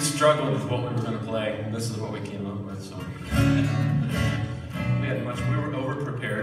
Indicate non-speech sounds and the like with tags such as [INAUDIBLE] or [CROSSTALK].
we struggled with what we were going to play, and this is what we came up with. So [LAUGHS] we had much. We were over prepared.